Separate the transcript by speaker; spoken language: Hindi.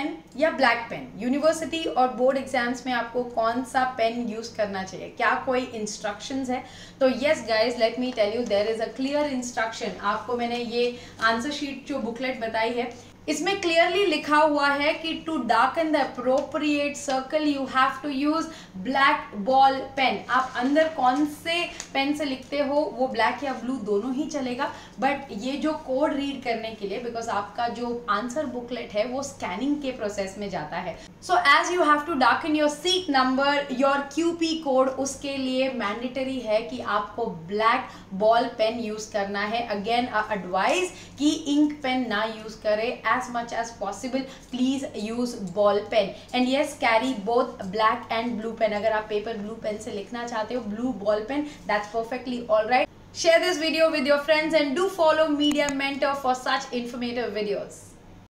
Speaker 1: पेन या ब्लैक पेन? यूनिवर्सिटी और बोर्ड एग्ज़ाम्स में आपको कौन सा पेन यूज़ करना चाहिए? क्या कोई इंस्ट्रक्शंस है? तो yes guys let me tell you there is a clear instruction आपको मैंने ये आंसर शीट जो बुकलेट बताई है, इसमें क्लियरली लिखा हुआ है कि to darken the appropriate circle you have to use black ball pen आप अंदर कौन से पेन से लिखते हो, वो ब्लैक या ब्लू दोनों ही चलेगा. बट ये जो कोड रीड करने के लिए बिकॉज़ आपका जो आंसर बुकलेट है, वो स्कैनिंग के प्रोसेस प्रोसेस में जाता है। So as you have to darken your seat number your Q P code उसके लिए मैंडेटरी है कि आपको ब्लैक बॉल पेन यूज़ करना है। अगेन एडवाइस कि इंक पेन ना यूज़ करे। As much as possible please use ball pen and yes carry both black and blue pen अगर आप पेपर ब्लू पेन से लिखना चाहते हो blue ball pen that's perfectly all right share this video with your friends and do follow Media Mentor for such informative videos